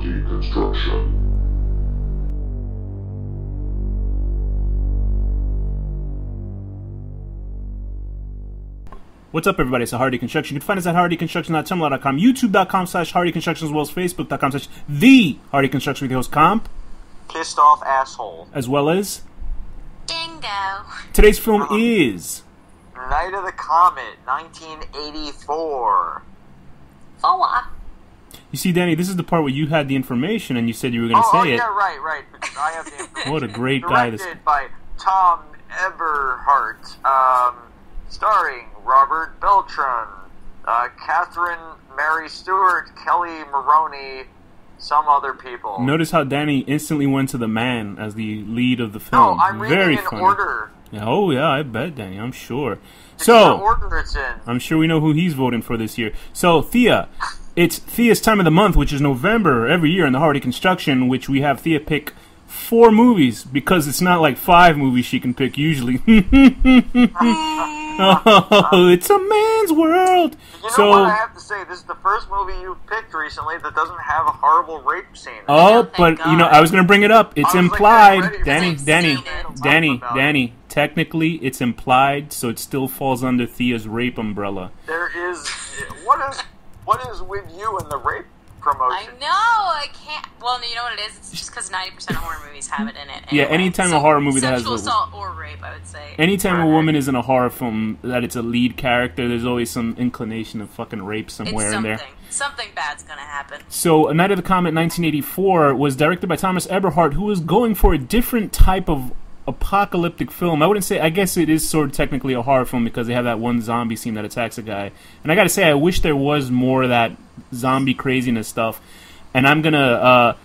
Horror Deconstruction. What's up, everybody? It's Horror Deconstruction. You can find us at horrordeconstruction.tumblr.com, youtube.com slash Horror Deconstruction, as well as facebook.com slash the Horror Deconstruction with your host Comp, Pissed off asshole. as well as Dingo. today's film um, is Night of the Comet, 1984. Four. You see, Danny, this is the part where you had the information and you said you were going to oh, say oh, it. yeah, right, right. I have the information. What a great guy Directed this. by Thom Eberhardt. Um, starring Robert Beltran, uh, Catherine Mary Stewart, Kelli Maroney, some other people. Notice how Danny instantly went to the man as the lead of the no, film. I'm reading Very in funny. order. Yeah, Oh yeah, I bet, Danny. I'm sure. It's So order it's in. I'm sure we know who he's voting for this year. So Thea, it's Thea's time of the month, which is November every year in the Horror Deconstruction, which we have Thea pick four movies because it's not like five movies she can pick usually. oh, it's a man's world. You know so what I have to say? This is the first movie you've picked recently that doesn't have a horrible rape scene. in. Oh, thank but you know, I was gonna bring it up. It's I was, like, implied, Danny, this. Danny, I've seen it. Danny, it. Danny. Technically, it's implied, so it still falls under Thea's rape umbrella. There is what is what is with you and the rape promotion? I know. I can't. Well, you know what it is? It's just because ninety percent of horror movies have it in it. Yeah, anyway. anytime a horror movie that has sexual a- assault or rape, I would say. Anytime a woman is in a horror film that it's a lead character, there's always some inclination of fucking rape somewhere in there. Something bad's gonna happen. So, A Night of the Comet 1984 was directed by Thomas Eberhardt, who was going for a different type of apocalyptic film. I wouldn't say, I guess it is sort of technically a horror film because they have that one zombie scene that attacks a guy. And I gotta say, I wish there was more of that zombie craziness stuff. And I'm gonna uh,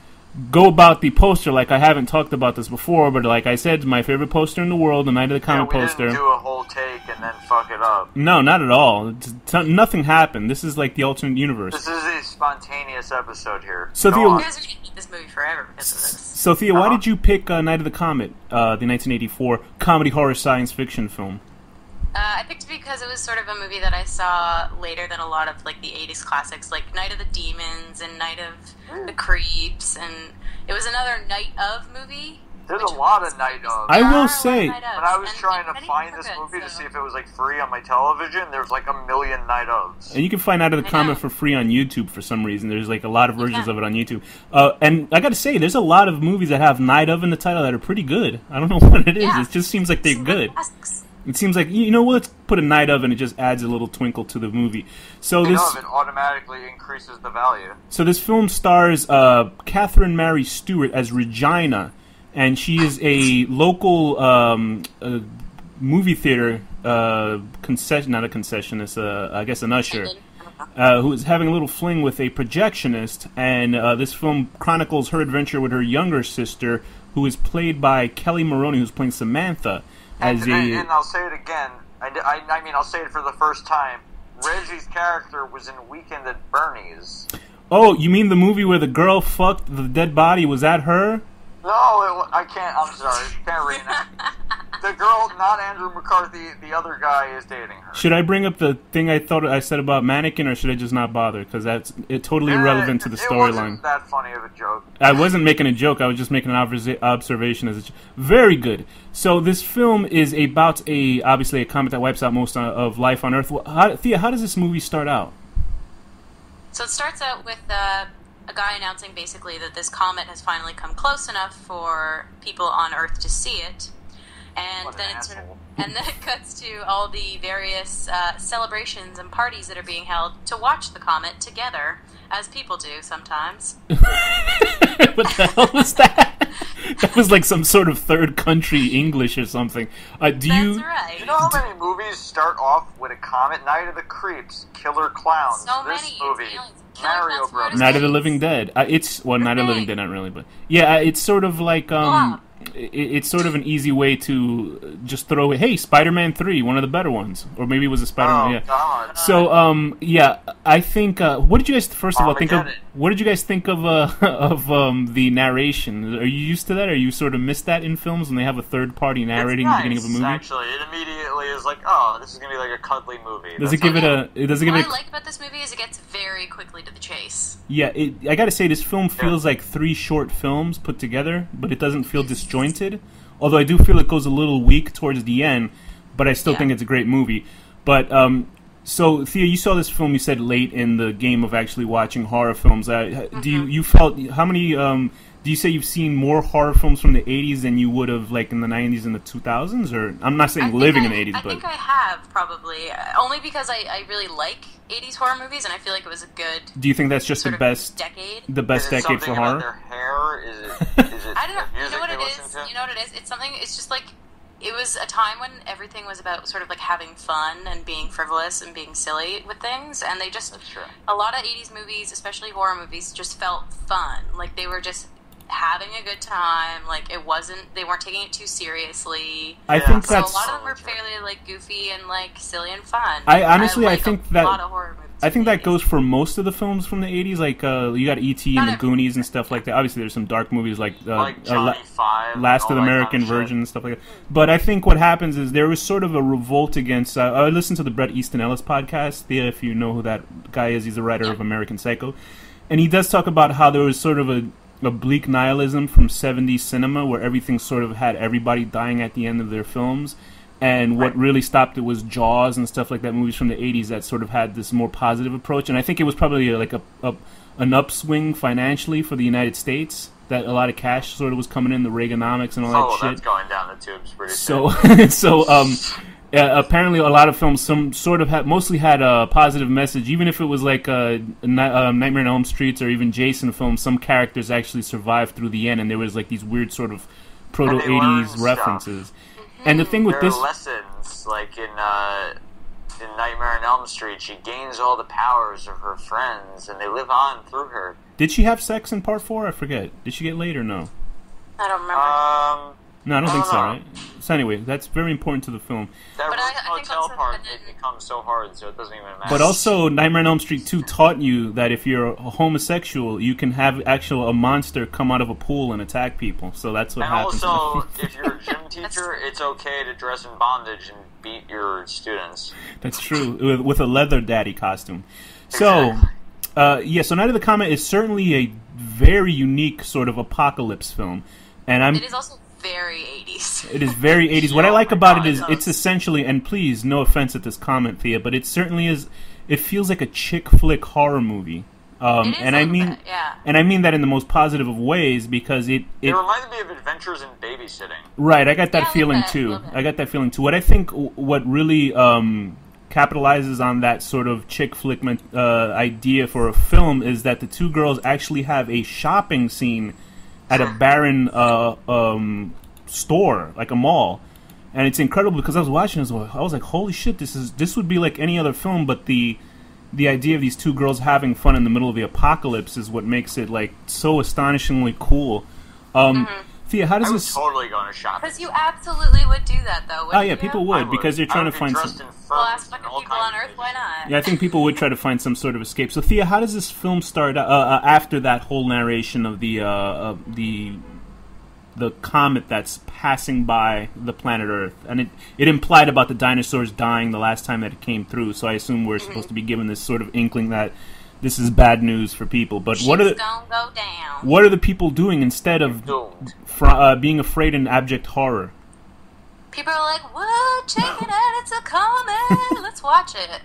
go about the poster like I haven't talked about this before, but like I said, my favorite poster in the world, The Night of the Yeah, Comet we poster. didn't do a whole take and then fuck it up. No, not at all. T- nothing happened. This is like the alternate universe. This is a spontaneous episode here. So Go the- on. You guys are gonna keep this movie forever because of this. So, Thea, why Uh-huh. did you pick uh, Night of the Comet, uh, the 1984 comedy horror science fiction film? Uh, I picked it because it was sort of a movie that I saw later than a lot of like the '80s classics, like Night of the Demons and Night of the Creeps, and it was another Night of movie. There's a lot of night of. I will are a lot of say- night When I was and- trying to find this good, movie to see if it was like free on my television, there's like a million night ofs. And you can find Night of the I Comet know. for free on YouTube for some reason. There's like a lot of versions can. of it on YouTube. Uh, and I got to say, there's a lot of movies that have Night of in the title that are pretty good. I don't know what it is. Yeah. It just seems like they're good. classics. It seems like you know, what, let's put a Night of, and it just adds a little twinkle to the movie. So You this. know, it automatically increases the value. So this film stars uh, Catherine Mary Stewart as Regina, and she is a local um, uh, movie theater uh, concession, not a concessionist, uh, I guess an usher, uh, who is having a little fling with a projectionist. And uh, this film chronicles her adventure with her younger sister, who is played by Kelli Maroney, who's playing Samantha as and, and, a. and I'll say it again. I, I, I mean, I'll say it for the first time. Reggie's character was in Weekend at Bernie's. Oh, you mean the movie where the girl fucked the dead body? Was that her? No, it, I can't. I'm sorry. Can't reenact. the girl, not Andrew McCarthy. The other guy is dating her. Should I bring up the thing I thought I said about mannequin, or should I just not bother? Because that's it, totally irrelevant to the It storyline. wasn't that funny of a joke. I wasn't making a joke. I was just making an observa- observation. As a, very good. So this film is about a obviously a comet that wipes out most uh, of life on Earth. How, Thea, how does this movie start out? So it starts out with uh, a guy announcing basically that this comet has finally come close enough for people on Earth to see it, and What an then it sort of, and then it cuts to all the various uh, celebrations and parties that are being held to watch the comet together, as people do sometimes. what the hell was that? that was like some sort of third country English or something. Uh, do That's you? right. You know how many movies start off with a comet? Night of the Creeps, Killer Clowns. So this many. Movie, aliens. Killer Mario Clowns, Brothers. Night of the Living Dead. Uh, it's well, Night of the Living Dead, not really, but yeah, uh, it's sort of like um, i it's sort of an easy way to just throw it. Hey, Spider-Man Three, one of the better ones, or maybe it was a Spider-Man. Oh yeah. God. So um, yeah, I think. Uh, what did you guys first of all think of? Armageddon. What did you guys think of uh, of um, the narration? Are you used to that? Or you sort of miss that in films when they have a third party narrating it's the beginning of a movie? Actually, it immediately is like, oh, this is gonna be like a cuddly movie. Does That's it give it a? It does it give what it? I A, like about this movie is it gets very quickly to the chase. yeah, it, I gotta say this film feels like three short films put together, but it doesn't feel disjointed. Although I do feel it goes a little weak towards the end, but I still Yeah. think it's a great movie. But um, so Thea, you saw this film. You said late in the game of actually watching horror films. Uh, Do you you felt how many? Um, do you say you've seen more horror films from the '80s than you would have like in the '90s and the 2000s? Or I'm not saying living I, in the '80s, I but think I have probably uh, only because I, I really like 80s horror movies and I feel like it was a good do you think that's just the best decade. the best Is it decade for something horror? Their hair? Is it? Is it I don't know. the You music know what they it listen is? to? You know what it is? It's something. It's just like it was a time when everything was about sort of like having fun and being frivolous and being silly with things, and they just That's true. a lot of 80s movies, especially horror movies, just felt fun. Like they were just having a good time. Like it wasn't. They weren't taking it too seriously. I think so So that's a lot of them were fairly like goofy and like silly and fun. I- honestly, I like think a that- lot of horror movies. I think that goes for most of the films from the '80s. Like uh, you got E.T. and Not the every- Goonies and stuff like that. Obviously, there's some dark movies like, uh, like uh, Five, Last of the that kind American shit. Virgin and stuff like that. But I think what happens is there was sort of a revolt against. Uh, I listened to the Bret Easton Ellis podcast. Thea, if you know who that guy is, he's the writer of American Psycho, and he does talk about how there was sort of a, a bleak nihilism from '70s cinema, where everything sort of had everybody dying at the end of their films. And what really stopped it was Jaws and stuff like that, movies from the '80s that sort of had this more positive approach. And I think it was probably like a, a an upswing financially for the United States that a lot of cash sort of was coming in, the Reaganomics and all that shit. Oh, that's going down the tubes pretty So, so um, uh, apparently a lot of films some sort of had mostly had a positive message, even if it was like Ni- uh, Nightmare on Elm Streets or even Jason films. Some characters actually survived through the end, and there was like these weird sort of proto And they learned '80s stuff. References. And the thing with there this, are lessons, like in uh, in Nightmare on Elm Street, she gains all the powers of her friends, and they live on through her. did she have sex in part four? I forget. Did she get laid or no? I don't remember. Um, No, I don't I think don't so. Right? So anyway, that's very important to the film. that But I- Ruth I think hotel also- part and then- it becomes so hard, so it doesn't even matter. But also, Nightmare on Elm Street 2 taught you that if you're a homosexual, you can have actual a monster come out of a pool and attack people. So that's what and happens. in the also, if you're a gym teacher, it's okay to dress in bondage and beat your students. That's true. With, with a leather daddy costume. So, Exactly. uh, yeah. So, Night of the Comet is certainly a very unique sort of apocalypse film, and I'm. it is also very 80s. It is very 80s. What I like about it is it's essentially, and please, no offense at this comment, Thea, but it certainly is. It feels like a chick flick horror movie, um, It is and a I little mean, bit, yeah. and I mean that in the most positive of ways because it It, it reminded me of Adventures in Babysitting. Right, I got that Yeah, feeling bit, too. little. I got that feeling too. What I think, what really um, capitalizes on that sort of chick flick uh, idea for a film is that the two girls actually have a shopping scene at a barren uh, um, store, like a mall, and it's incredible because I was watching this, I was like, "Holy shit! This is this would be like any other film, but the the idea of these two girls having fun in the middle of the apocalypse is what makes it like so astonishingly cool." Um, Thea, how does I was this? totally going to shop. Because you absolutely would do that, though. Oh yeah, you? people I would because they're trying to find some. Well, ask fucking people on Earth, why not? Yeah, I think people would try to find some sort of escape. So Thea, how does this film start uh, uh, after that whole narration of the uh, uh, the the comet that's passing by the planet Earth, and it it implied about the dinosaurs dying the last time that it came through. So I assume we're supposed to be given this sort of inkling that this is bad news for people. But what are the, gonna go down. what are the people doing instead of fr- uh, being afraid in abject horror? People are like, "What? Check it out! It's a comet. Let's watch it."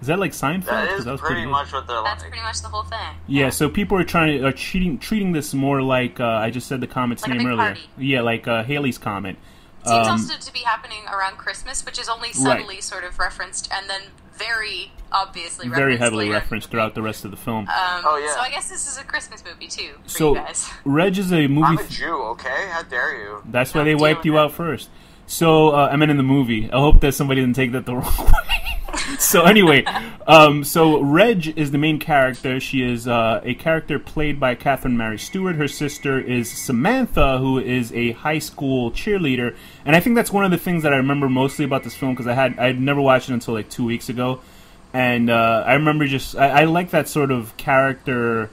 Is that like Seinfeld? That 'Cause is was pretty good. much what they're That's like. pretty much the whole thing. Yeah, so people are trying to are treating treating this more like uh, I just said the comet's Like a name big earlier. party. Yeah, like uh, Halley's comet. Seems Um, also to be happening around Christmas, which is only subtly sort of referenced and then very obviously very referenced heavily later. referenced throughout the rest of the film. Um, Oh, yeah. So I guess this is a Christmas movie too for so you guys. Reg is a movie. I'm a Jew, okay? How dare you? that's why No, they wiped you it. out first. So uh, I meant in the movie. I hope that somebody didn't take that the wrong way. so anyway, um, so Reg is the main character. She is uh, a character played by Catherine Mary Stewart. Her sister is Samantha, who is a high school cheerleader. And I think that's one of the things that I remember mostly about this film because I had I'd never watched it until like two weeks ago, and uh, I remember just I, I like that sort of character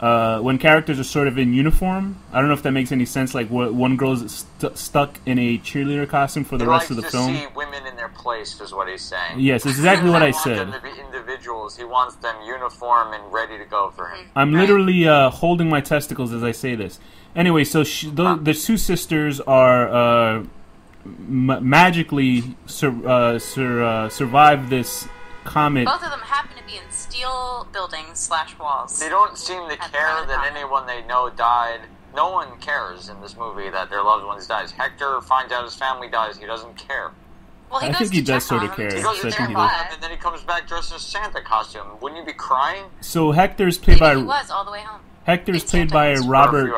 uh, when characters are sort of in uniform. I don't know if that makes any sense. Like wh- one girl's st- stuck in a cheerleader costume for the he rest of the to film. see women in their place, is what he's saying. Yes, it's exactly what I said. them to be individuals. He wants them uniform and ready to go for him. I'm literally uh, holding my testicles as I say this. Anyway, so sh the, the two sisters are uh, m- magically sur- uh, sur- uh, survive this comet. Both of them happen to be in steel buildings slash walls. They don't seem to Have care that common. anyone they know died. No one cares in this movie that their loved ones dies. Hector finds out his family dies. He doesn't care. Well, he I think he does sorta care. He goes to Yes, they're check he on does. them, alive. and then he comes back dressed in a Santa costume. Wouldn't you be crying So Hector's played Maybe he by was all the way home. Hector's in played Santa by Claus. for a Robert.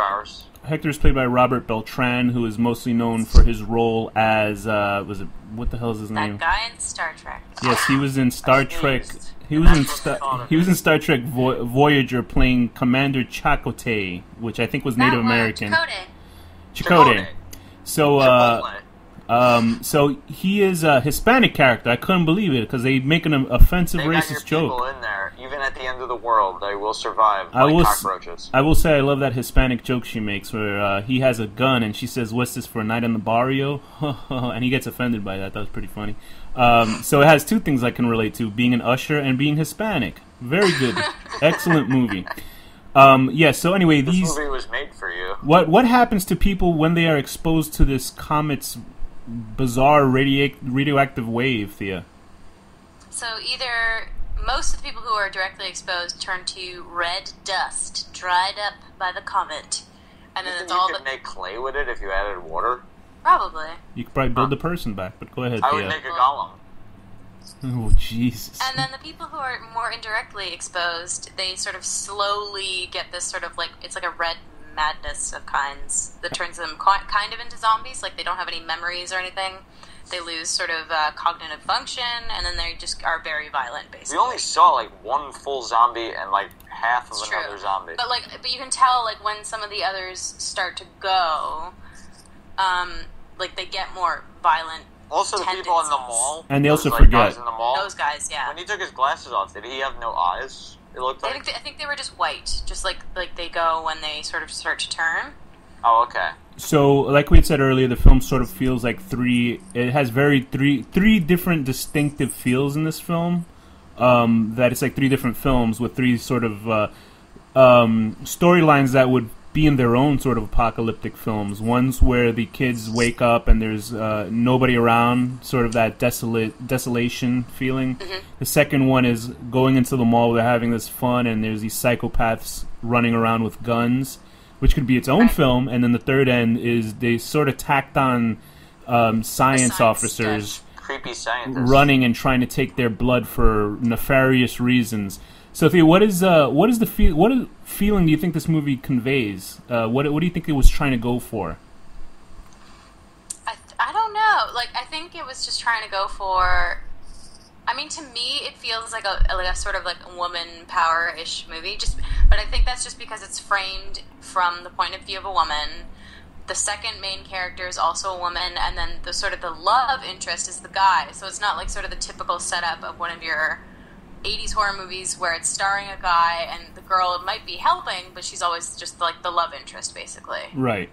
Few is played by Robert Beltran, who is mostly known for his role as uh, was it what the hell is his name? That guy in Star Trek. Yes, he was in Star Trek. He was in Star, they thought of he was in Star Trek Vo- Voyager, playing Commander Chakotay, which I think was Native That one, American. Chakotay. Chakotay. So, uh, um, so he is a Hispanic character. I couldn't believe it because they make an offensive They racist joke. In there. Even at the end of the world, they will survive I like will cockroaches. I will say I love that Hispanic joke she makes where uh, he has a gun and she says, "What's this for a night in the barrio?" and he gets offended by that. That was pretty funny. Um, so it has two things I can relate to: being an usher and being Hispanic. Very good, excellent movie. Um, yeah. So anyway, this these movie was made for you. what what happens to people when they are exposed to this comet's bizarre radio- radioactive wave, Thea? So either most of the people who are directly exposed turn to red dust dried up by the comet, and then You it's think all you the could make clay with it if you added water? probably. You could probably build the person back, but go ahead, I would Thea. make a golem. oh Jesus! And then the people who are more indirectly exposed, they sort of slowly get this sort of like it's like a red madness of kinds that turns them qui- kind of into zombies. Like they don't have any memories or anything. They lose sort of uh, cognitive function, and then they just are very violent, Basically, We only saw like one full zombie and like half of It's another true. zombie. But like, but you can tell like when some of the others start to go, um, like they get more violent. Also, the people in the mall. And they those, also like, forget. guys in the mall. Those guys, yeah. When he took his glasses off, did he have no eyes? It looked I like. think, they, I think they were just white, just like like they go when they sort of start to turn. Oh, okay. So, like we said earlier, the film sort of feels like three. It has very three three different distinctive feels in this film. Um, that it's like three different films with three sort of uh, um, storylines that would be in their own sort of apocalyptic films. One's where the kids wake up and there's uh, nobody around, sort of that desolate desolation feeling. The second one is going into the mall. They're having this fun, and there's these psychopaths running around with guns, which could be its own Right. film. And then the third end is they sort of tacked on um, science, science officers Creepy scientist. running and trying to take their blood for nefarious reasons. Sophia, what is uh, what is the feel? What is, feeling do you think this movie conveys? Uh, what what do you think it was trying to go for? I, I don't know. Like, I think it was just trying to go for. I mean, to me, it feels like a like a sort of like a woman power ish movie. Just, but I think that's just because it's framed from the point of view of a woman. The second main character is also a woman, and then the sort of the love interest is the guy. So it's not like sort of the typical setup of one of your 80s horror movies where it's starring a guy and the girl might be helping, but she's always just like the love interest, basically. Right.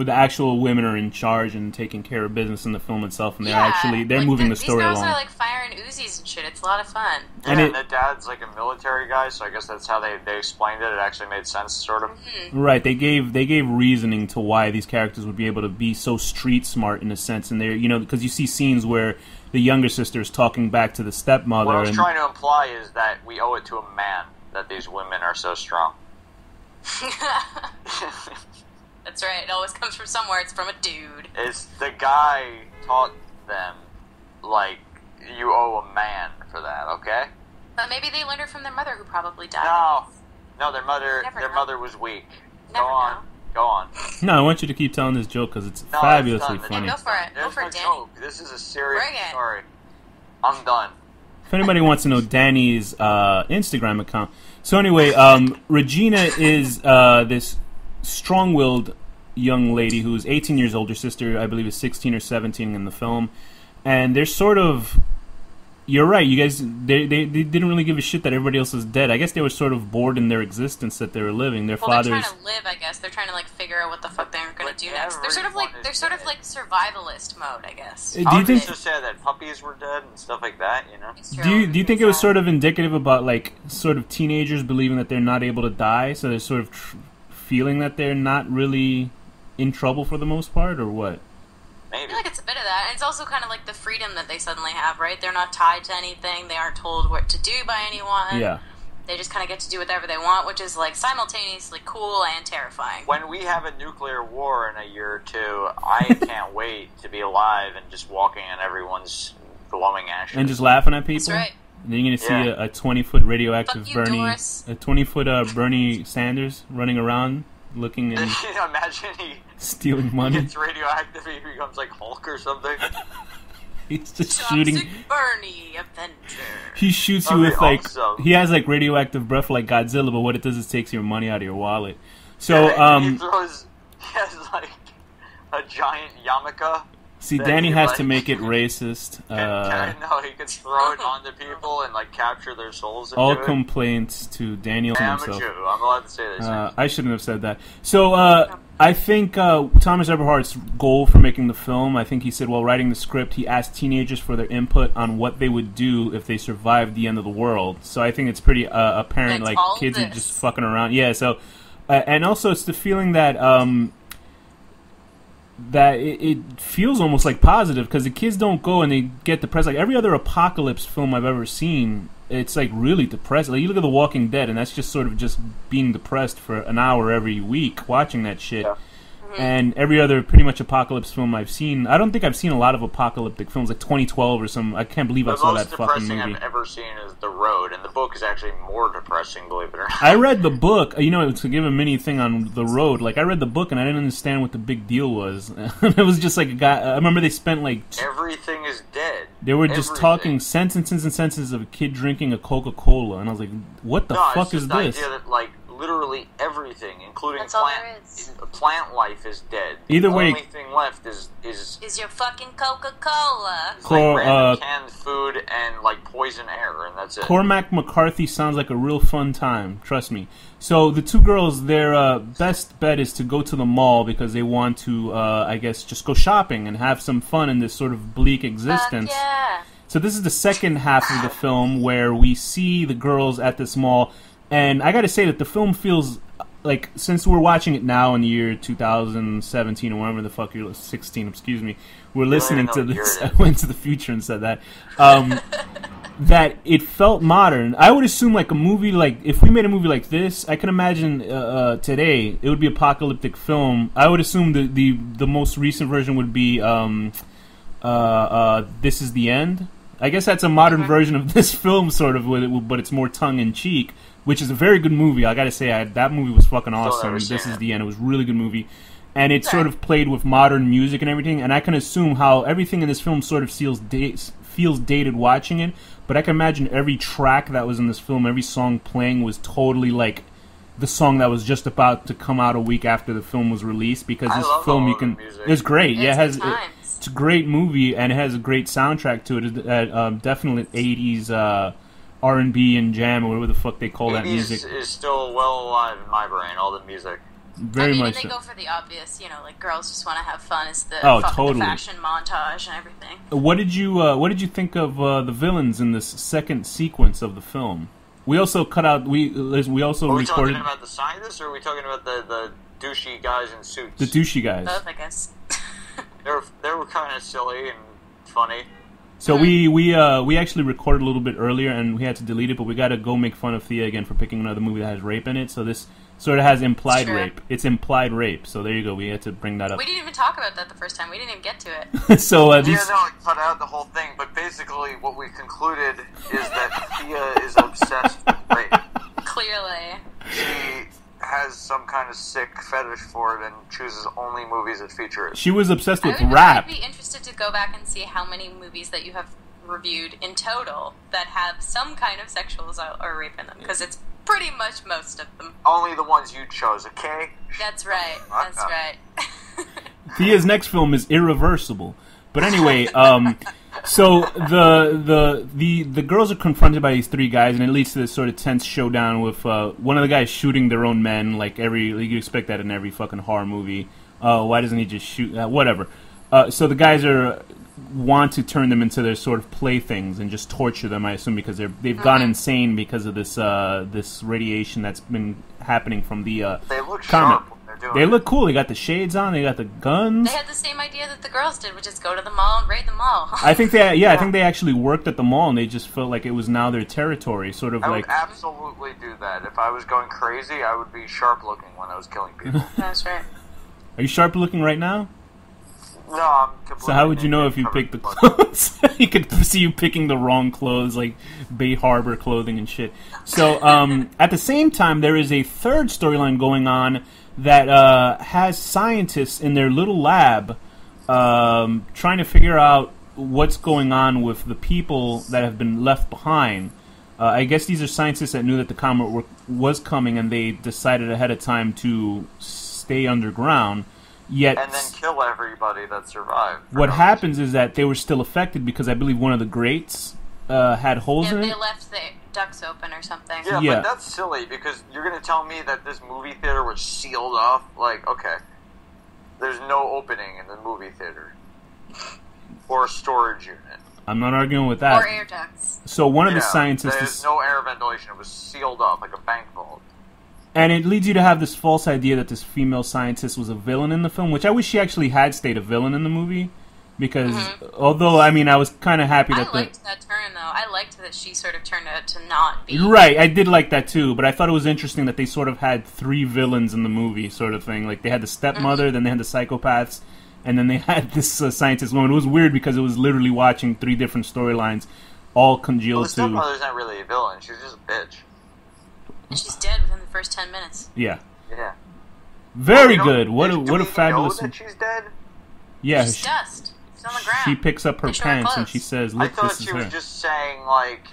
Where the actual women are in charge and taking care of business in the film itself, and they're Yeah, actually they're like, moving the these story girls along. are like firing Uzis and shit. It's a lot of fun. Yeah, And and, the dad's like a military guy, so I guess that's how they, they explained it. It actually made sense, sort of. Mm-hmm. Right, they gave they gave reasoning to why these characters would be able to be so street smart in a sense, and they're you know because you see scenes where the younger sister is talking back to the stepmother, What I was and trying to imply is that we owe it to a man that these women are so strong. That's right. It always comes from somewhere. It's from a dude. It's the guy taught them, like, you owe a man for that, okay? But maybe they learned it from their mother, who probably died. No. No, their mother Never their know. mother was weak. Never go on. know. Go on. no, I want you to keep telling this joke because it's No, fabulously it's funny. Yeah, go for it. Go for no it, Danny. joke. This is a serious Bring it. story. I'm done. If anybody wants to know Danny's uh, Instagram account, so anyway, um, Regina is uh, this strong-willed young lady who's 18 years old. Her sister, I believe, is 16 or 17 in the film, and they're sort of You're right. You guys, they, they they didn't really give a shit that everybody else was dead. I guess they were sort of bored in their existence that they were living. Their Well, they're fathers. trying to live, I guess. They're trying to like figure out what the fuck they're going But to do next. They're sort of like they're is sort of like survivalist mode, I guess. Uh, do you think? just sad that puppies were dead and stuff like that. You know. Do you do you think it was sort of indicative about like sort of teenagers believing that they're not able to die, so they're sort of tr- feeling that they're not really in trouble for the most part, or what? Maybe. I feel like it's a bit of that. And it's also kind of like the freedom that they suddenly have, right? They're not tied to anything. They aren't told what to do by anyone. Yeah. They just kind of get to do whatever they want, which is like simultaneously cool and terrifying. when we have a nuclear war in a year or two, I can't wait to be alive and just walking on everyone's glowing ashes. And just laughing at people. That's right. And then you're gonna see Yeah. a, a 20 foot radioactive you, Bernie, Doris. a 20 foot uh, Bernie Sanders running around looking and you know, imagine he stealing money. gets radioactive, he becomes like Hulk or something. He's just Toxic shooting. Bernie Avenger. He shoots you That'd be with like awesome. he has like radioactive breath like Godzilla, but what it does is takes your money out of your wallet. So Yeah, he um, throws. He has like a giant yarmulke. See, then Danny he, has like- to make it racist. Uh, no, he could throw it onto people and like capture their souls. All it. complaints to Daniel Hey, I'm a himself. Jew. I'm allowed to say this. Uh, I shouldn't have said that. So uh, I think uh, Thomas Eberhardt's goal for making the film, I think he said while writing the script, he asked teenagers for their input on what they would do if they survived the end of the world. So I think it's pretty uh, apparent, That's like kids are just fucking around. Yeah. So uh, and also it's the feeling that. Um, that it, it feels almost like positive because the kids don't go and they get depressed. Like every other apocalypse film I've ever seen, it's like really depressed. Like you look at The Walking Dead, and that's just sort of just being depressed for an hour every week watching that shit. Yeah. Mm-hmm. And every other pretty much apocalypse film I've seen, I don't think I've seen a lot of apocalyptic films like 2012 or some. I can't believe I saw that fucking movie. I've ever seen is The Road, and the book is actually more depressing, believe it or not. I read the book, you know, to give a mini thing on the road. Like I read the book and I didn't understand what the big deal was. it was just like a guy. I remember they spent like Everything is dead. They were just Everything. talking sentences and sentences of a kid drinking a Coca Cola, and I was like, "What the no, fuck is the this?" idea that like literally everything, including That's all plant, there is. plant life, is dead. Either the way- only thing left is is Is your fucking Coca Cola? Cor- like uh, canned food and like poison air, and that's it. Cormac McCarthy sounds like a real fun time. Trust me. So the two girls, their uh, best bet is to go to the mall because they want to, uh, I guess, just go shopping and have some fun in this sort of bleak Fuck existence. yeah. So this is the second half of the film where we see the girls at this mall, and I got to say that the film feels like since we're watching it now in the year 2017 or whatever the fuck you're 16, excuse me, we're listening to this. I went to the future and said that. Um, that it felt modern. I would assume like a movie like if we made a movie like this, I can imagine uh, uh, today it would be apocalyptic film. I would assume the the, the most recent version would be um, uh, uh, This Is the End. I guess that's a modern version of this film, sort of, with it, but it's more tongue in cheek, which is a very good movie. I gotta say, I, that movie was fucking awesome. This is the end. It was a really good movie, and it Okay. sort of played with modern music and everything. And I can assume how everything in this film sort of feels dates feels dated watching it. But I can imagine every track that was in this film, every song playing was totally like the song that was just about to come out a week after the film was released because I this love film all you can the music. it's great yeah it It's has good it- it's a great movie and it has a great soundtrack to it. It, uh, um, definitely 80s uh, R&B and jam or whatever the fuck they call that music. is still well alive in my brain. All the music. Very I mean, much. and they so. go for the obvious, you know, like girls just want to have fun. Is the Oh, fucking totally. the fashion montage and everything. What did you uh, What did you think of uh, the villains in this second sequence of the film? We also cut out. We we also Are we recorded talking about the scientists, or are we talking about the, the douchey guys in suits? the douchey guys. Both, I guess. They were, they were kind of silly and funny. So we we uh, we actually recorded a little bit earlier and we had to delete it, but we got to go make fun of Thea again for picking another movie that has rape in it. So this sort of has implied Sure. rape. It's implied rape. So there you go. We had to bring that up. we didn't even talk about that the first time. We didn't even get to it. so uh, these. Yeah, no, cut out the whole thing. But basically, what we concluded is that Thea is obsessed with rape. Clearly. She has some kind of sick fetish for it and chooses only movies that feature it. She was obsessed with I would, rap. I'd be interested to go back and see how many movies that you have reviewed in total that have some kind of sexual assault or rape in them, because it's pretty much most of them. Only the ones you chose, okay? That's right. That's right. Thea's next film is Irreversible. But anyway, um, so the the the the girls are confronted by these three guys, and it leads to this sort of tense showdown with uh, one of the guys shooting their own men, like every like you expect that in every fucking horror movie. Uh, why doesn't he just shoot? Uh, whatever. Uh, so the guys are want to turn them into their sort of playthings and just torture them. I assume because they're they've gone insane because of this uh, this radiation that's been happening from the uh, They look comet. sharp when they're doing They look cool. They got the shades on. They got the guns. They had the same idea that the girls did, which is go to the mall and raid the mall. I think they, yeah, I think they actually worked at the mall, and they just felt like it was now their territory, sort of I like. would absolutely do that. If I was going crazy, I would be sharp looking when I was killing people. That's right. Are you sharp looking right now? no, I'm completely So how would you know if you picked the clothes? you could see you picking the wrong clothes, like Bay Harbor clothing and shit. So um, at the same time, there is a third storyline going on that uh, has scientists in their little lab um, trying to figure out what's going on with the people that have been left behind. Uh, I guess these are scientists that knew that the comet were, was coming, and they decided ahead of time to stay underground. Yet and then kill everybody that survived. what happens is that they were still affected because I believe one of the grates uh, had holes Yeah, in they it. They left the ducts open or something. Yeah, Yeah. but that's silly because you're going to tell me that this movie theater was sealed off. Like, okay, there's no opening in the movie theater or a storage unit. I'm not arguing with that. Or air ducts. so one of the scientists, There's is- no air ventilation. It was sealed off like a bank vault. and it leads you to have this false idea that this female scientist was a villain in the film, which I wish she actually had stayed a villain in the movie. Because although I mean I was kind of happy Mm-hmm. I that the liked that turn though. I liked that she sort of turned out to not be. Right, I did like that too, but I thought it was interesting that they sort of had three villains in the movie, sort of thing. Like they had the stepmother, then they had the psychopaths, and then they had this uh, scientist woman. It was weird because it was literally watching three different storylines, all Well, congealed the to stepmother's not really a villain. She's just a bitch. And she's dead within the first ten minutes. yeah, Yeah. very You know, good. What a what a we know fabulous that she's dead? yeah. she's She, dust. She's on the ground. she picks up her They show her pants and she says, I "Look, thought this is she was her." just saying like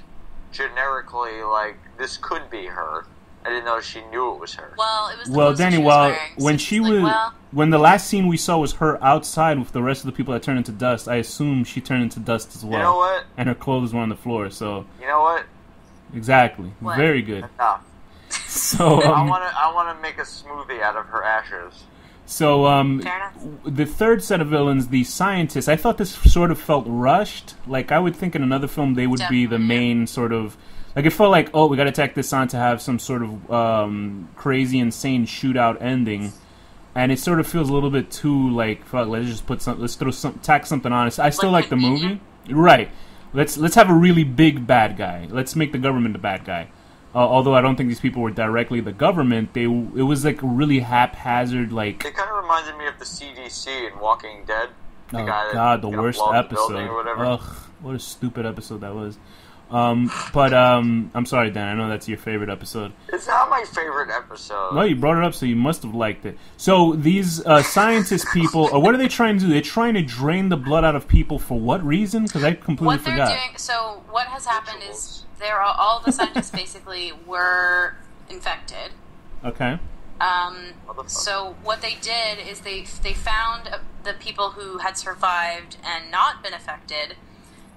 generically like this could be her. I didn't know she knew it was her. Well, it was the Well, clothes that Danny, she was well, wearing, so when she's she like, was, well, when the last scene we saw was her outside with the rest of the people that turned into dust, I assume she turned into dust as well. you know what? And her clothes were on the floor, so You know what? exactly, What? very good. Enough. So, I um, want to. I want to make a smoothie out of her ashes. So um, the third set of villains, the scientists, I thought this sort of felt rushed. Like I would think in another film they would be the main sort of. Like it felt like, oh, we got to tack this on to have some sort of um, crazy, insane shootout ending, and it sort of feels a little bit too like, fuck, let's just put some, let's throw some, tack something on. I still like, Like the movie, right? Let's let's have a really big bad guy. Let's make the government the bad guy. Uh, although I don't think these people were directly the government, they it was like really haphazard, like It kind of reminded me of the CDC in Walking Dead. The oh guy that, god, the worst the episode. or whatever. Ugh, what a stupid episode that was. Um, but um, I'm sorry, Dan. I know that's your favorite episode. It's not my favorite episode. Well, you brought it up, so you must have liked it. So these uh, scientist people, uh, what are they trying to do? They're trying to drain the blood out of people for what reason? Because I completely what they're forgot. doing. So what has happened is Rituals. they're all, all the scientists basically were infected. Okay. Um, so what they did is they they found uh, the people who had survived and not been affected,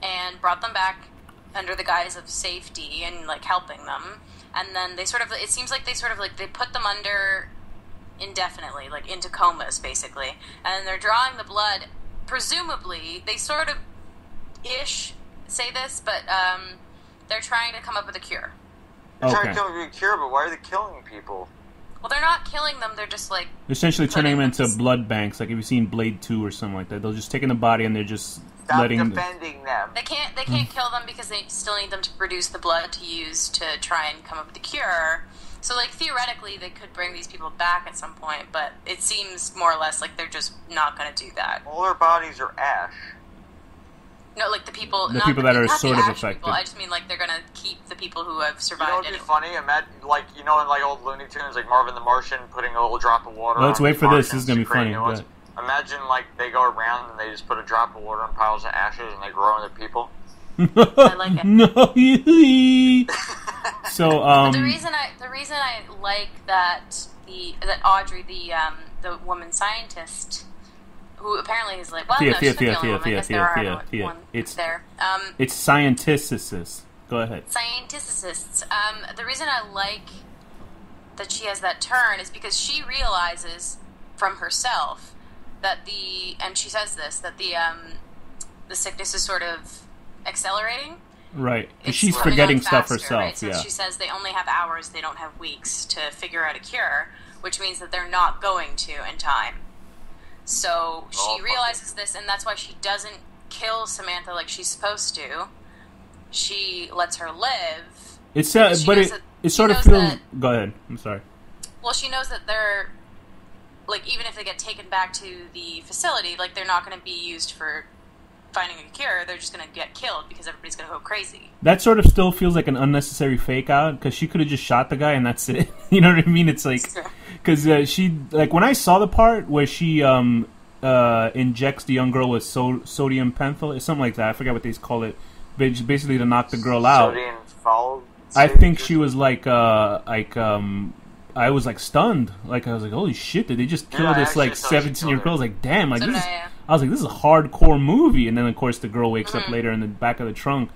and brought them back under the guise of safety and like helping them. And then they sort of it seems like they sort of like they put them under indefinitely, like into comas basically, and they're drawing the blood. Presumably, they sort of ish say this, but um, they're trying to come up with a cure. They're trying to kill me with a cure, but why are they killing people? Well, they're not killing them; they're just like Essentially turning them into blood banks, like if you've seen Blade Two or something like that. They'll just take in the body and they're just Stop letting. defending them. They can't. They can't kill them because they still need them to produce the blood to use to try and come up with a cure. So, like theoretically, they could bring these people back at some point, but it seems more or less like they're just not going to do that. All their bodies are ash. No, like the people, The not people that are sort of affected. People. I just mean like they're going to keep the people who have You know survived. what'd be anyway. funny? Imagine, like, you know, in like old Looney Tunes, like Marvin the Martian putting a little drop of water. Well, let's on wait the for this. This is gonna be funny, new ones. Imagine, like, they go around and they just put a drop of water in piles of ashes and they grow into people. I like it. no. so um. the reason I the reason I like that the that Audrey the um, the woman scientist who apparently is like, well, Thea, no, Thea, she's not the Thea, only Thea, one. I Thea, guess Thea, there are Thea, Thea. It's- there. Um, It's scientisticists. Go ahead. scientisticists. Um, the reason I like that she has that turn is because she realizes from herself that the and she says this that the um, the sickness is sort of accelerating. Right. 'Cause It's she's forgetting on stuff herself. Right? Since yeah. she says they only have hours, they don't have weeks to figure out a cure, which means that they're not going to in time. So she Oh, realizes this, and that's why she doesn't kill Samantha like she's supposed to. She lets her live. It's uh, but knows it that- it sort of feels. that- Go ahead. I'm sorry. Well, she knows that they're like even if they get taken back to the facility, like they're not going to be used for finding a cure. They're just going to get killed because everybody's going to go crazy. That sort of still feels like an unnecessary fake out because she could have just shot the guy and that's it. you know what I mean? It's like because uh, she like when I saw the part where she um uh injects the young girl with so- sodium pentyl, it's something like that. I forget what they call it. But basically to knock the girl out. Sodium foul- I think she was like uh like um I was like stunned. Like I was like, holy shit! Did they just kill Yeah, this like seventeen year killed her. girl? I was like, damn! Like So this. Is, I, yeah. I was like, this is a hardcore movie. And then of course the girl wakes Mm-hmm. up later in the back of the trunk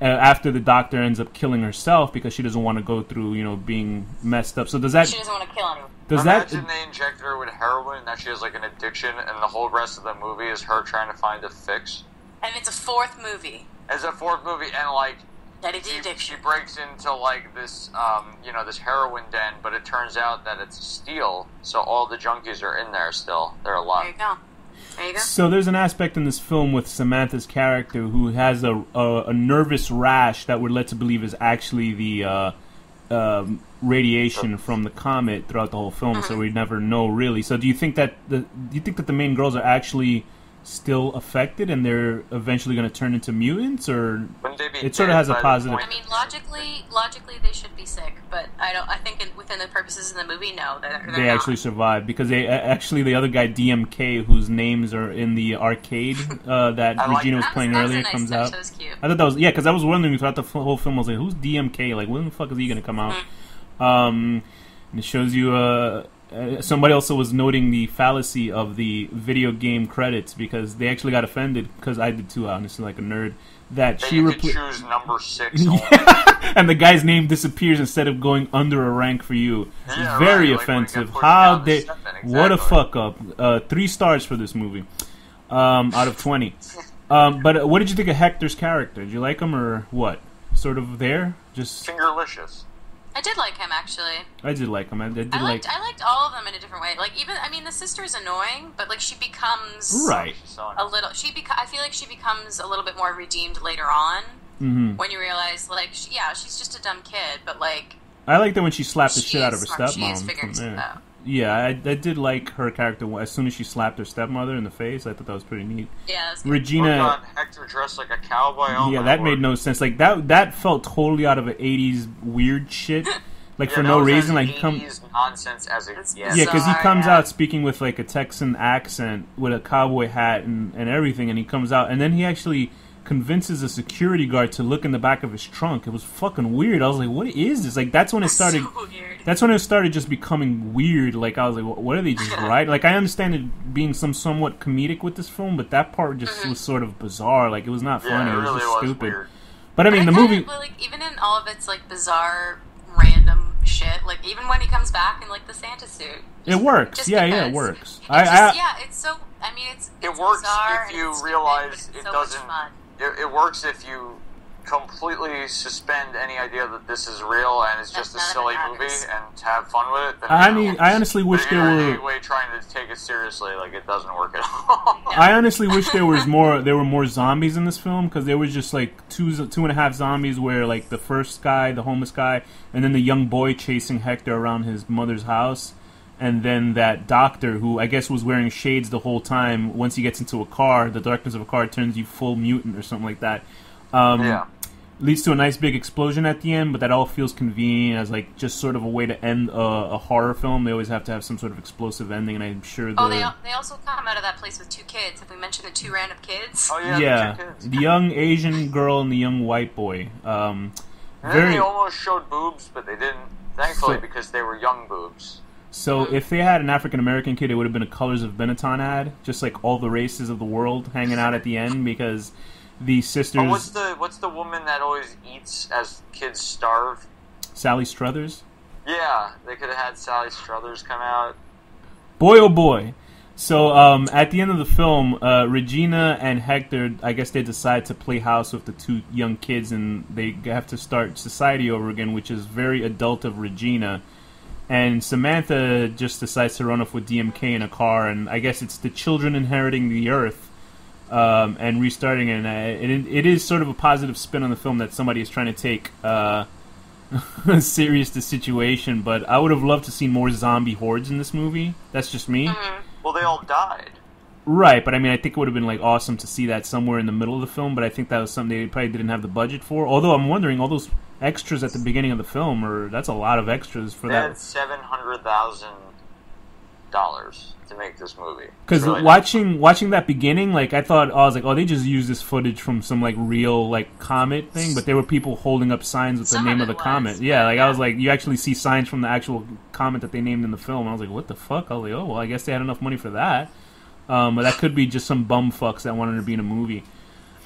uh, after the doctor ends up killing herself because she doesn't want to go through you know being messed up. So does that She doesn't want to kill anyone. does that Imagine they inject her with heroin and that she has like an addiction, and the whole rest of the movie is her trying to find a fix. And it's a fourth movie. As a fourth movie, and like That is she, she addiction. breaks into like this, um, you know, this heroin den, but it turns out that it's steel, so all the junkies are in there still. They're alive. There alive. you go. There you go. So there's an aspect in this film with Samantha's character who has a a, a nervous rash that we're led to believe is actually the uh, um, radiation from the comet throughout the whole film. So we never know really. So do you think that the do you think that the main girls are actually still affected and they're eventually going to turn into mutants, or Wouldn't they be It sorta has a by the positive- point- I mean, logically, logically they should be sick, but I don't. I think in, within the purposes of the movie, no, they're, they're they not. actually survive because they actually the other guy DMK whose names are in the arcade uh, that like Regina was That was- playing that was earlier nice comes touch, out. That was cute. I thought that was yeah, because I was wondering throughout the whole film. I was like, "Who's DMK? Like, when the fuck is he gonna come out?" Um, and it shows you. Uh, uh, somebody also was noting the fallacy of the video game credits because they actually got offended because I did too. Honestly, like a nerd, that That she repl- choose number six and the guy's name disappears instead of going under a rank for you. It's Yeah, very right, like when you get offensive. pushed How the they? step, What a fuck up. Uh, three stars for this movie, um, out of twenty. Um, but uh, what did you think of Hector's character? Did you like him or what? Sort of there, just Fingerlicious. I did like him actually. I did like him. I did, I like liked I liked all of them in a different way. Like even I mean the sister is annoying, but like she becomes right. A little. She beca- I feel like she becomes a little bit more redeemed later on hmm when you realize like she, yeah she's just a dumb kid, but like I like that when she slapped the she shit out of her smart. She is stepmom. figuring from stuff there. out. Yeah, I, I did like her character as soon as she slapped her stepmother in the face. I thought that was pretty neat. Yeah, that's good. Regina. Look on Hector dressed like a cowboy. Oh yeah, that lord. made no sense. Like that that felt totally out of an '80s weird shit. Like Yeah, for no reason, as like he come. 80s nonsense as it It's. Yeah, because he comes yeah. out speaking with like a Texan accent with a cowboy hat and, and everything, and he comes out, and then he actually convinces a security guard to look in the back of his trunk. It was fucking weird. I was like, "What is this?" Like that's when it started. so weird. That's when it started just becoming weird. Like I was like, "What what are they just right?" Like I understand it being some somewhat comedic with this film, but that part just mm-hmm. was sort of bizarre. Like it was not Yeah, funny. it it was just was stupid. weird. But I mean, the kinda- movie. but, like even in all of its like bizarre, random shit, like even when he comes back in like the Santa suit, It works. just Yeah, yeah, it works. It's I, just, I, yeah, it's so. I mean, it's, It works if you it's stupid, realize but it's it so doesn't- Much fun. It, it works if you completely suspend any idea that this is real and it's just a None of it silly movie and to have fun with it. Then I you know. mean, I honestly wish there you're in were. any way trying to take it seriously, like it doesn't work at all. I honestly wish there was more. There were more zombies in this film because there was just like two, two and a half zombies. Where like the first guy, the homeless guy, and then the young boy chasing Hector around his mother's house, and then that doctor who I guess was wearing shades the whole time. Once he gets into a car, the darkness of a car turns you full mutant or something like that. Um, yeah. leads to a nice big explosion at the end, but that all feels convenient as like just sort of a way to end a, a horror film. They always have to have some sort of explosive ending, and I'm sure the Oh, they they also come out of that place with two kids. Have we mentioned the two random kids? Oh yeah. yeah, The two kids. the young Asian girl and the young white boy. Um, And very they almost showed boobs, but they didn't. Thankfully, So- because they were young boobs. So if they had an African American kid, it would have been a Colors of Benetton ad, just like all the races of the world hanging out at the end because the sisters Oh, what's the what's the woman that always eats as kids starve? Sally Struthers. Yeah, they could have had Sally Struthers come out. Boy, oh boy. So um, at the end of the film, uh, Regina and Hector, I guess they decide to play house with the two young kids, and they have to start society over again, which is very adult of Regina. And Samantha just decides to run off with DMK in a car, and I guess it's the children inheriting the earth um, and restarting. And uh, it, it is sort of a positive spin on the film that somebody is trying to take uh, serious the situation. But I would have loved to see more zombie hordes in this movie. That's just me. Well, they all died. Right, but I mean, I think it would have been like awesome to see that somewhere in the middle of the film. But I think that was something they probably didn't have the budget for. Although I'm wondering, all those extras at the beginning of the film, or that's a lot of extras for They that. seven hundred thousand dollars to make this movie. Because really watching watching that beginning, like I thought, I was like, oh, they just used this footage from some like real like comet thing. But there were people holding up signs with Some the name of of the it comet. Yeah, like I was like, you actually see signs from the actual comet that they named in the film. I was like, what the fuck? I was like, oh well, I guess they had enough money for that. Um, but that could be just some bum fucks that wanted to be in a movie.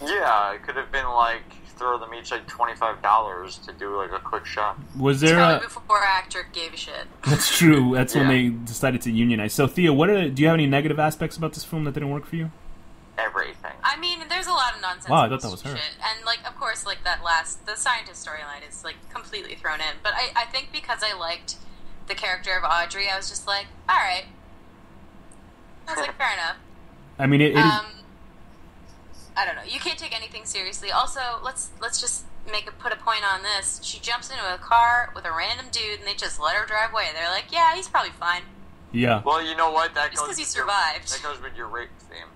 Yeah, it could have been like throw them each like twenty five dollars to do like a quick shot. Was there? probably A, before actor gave a shit. that's true. That's when they decided to unionize. So Thea, what are, do you have any negative aspects about this film that didn't work for you? Everything. I mean, there's a lot of nonsense. Wow, I thought that was her. Shit. And like, of course, like that last the scientist storyline is like completely thrown in. But I, I think because I liked the character of Audrey, I was just like, all right. I was like, fair enough. I mean, it, it is, Um, I don't know. You can't take anything seriously. Also, let's let's just make a put a point on this. She jumps into a car with a random dude, and they just let her drive away. They're like, yeah, he's probably fine. yeah. Well, you know what? That Just goes 'cause he with your- survived. that goes with your rape theme.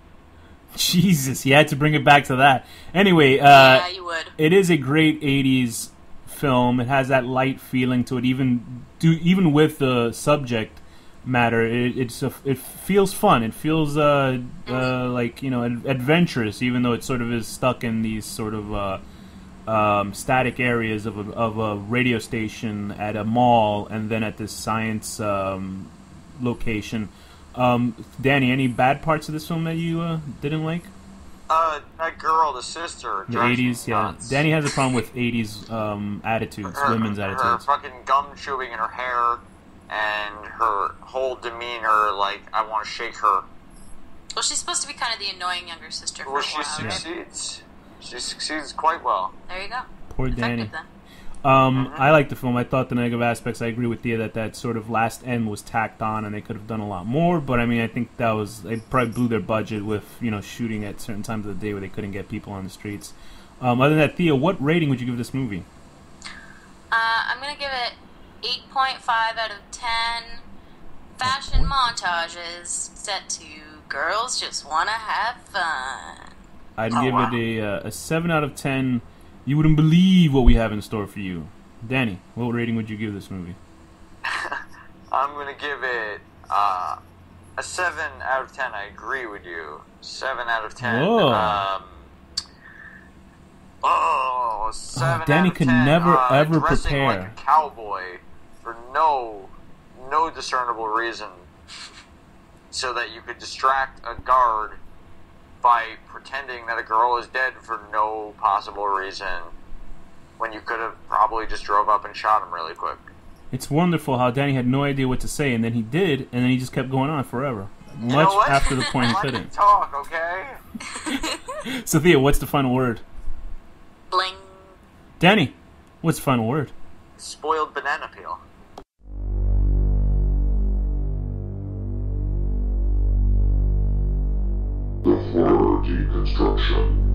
Jesus, he had to bring it back to that. Anyway, uh, yeah, you would. it is a great '80s film. It has that light feeling to it, even do even with the subject matter. It, it's a, it feels fun. It feels uh, uh, like you know ad- adventurous, even though it sort of is stuck in these sort of uh, um, static areas of a, of a radio station at a mall, and then at this science um, location. Um, Danny, any bad parts of this film that you uh, didn't like? Uh, that girl, the sister, The '80s, yeah. nuts. Danny has a problem with '80s um, attitudes, her, women's her attitudes. fucking gum chewing in her hair and her whole demeanor, like I want to shake her. Well, she's supposed to be kind of the annoying younger sister for Well, a she while, right? succeeds. She succeeds quite well. There you go. Poor Danny. Effective then. Um, I like the film. I thought the negative aspects. I agree with Thea that that sort of last end was tacked on, and they could have done a lot more. But I mean, I think that was they probably blew their budget with you know shooting at certain times of the day where they couldn't get people on the streets. Um, other than that, Thea, what rating would you give this movie? Uh, I'm gonna give it 8.5 out of 10. Fashion montages set to girls just wanna have fun. I'd Oh, give wow. it a uh, a seven out of ten. You wouldn't believe what we have in store for you, Danny. What rating would you give this movie? I'm gonna give it uh, a seven out of ten. I agree with you. Seven out of ten. Whoa. Um, oh, seven Danny out of could 10. never, uh, ever dressing like prepare. a cowboy for no, no discernible reason, so that you could distract a guard by pretending that a girl is dead for no possible reason, when you could have probably just drove up and shot him really quick. It's wonderful how Danny had no idea what to say, and then he did, and then he just kept going on forever, You much know after the point he couldn't. talk, okay? So Thea, what's the final word? Bling. Danny, what's the final word? Spoiled banana peel. The horror deconstruction.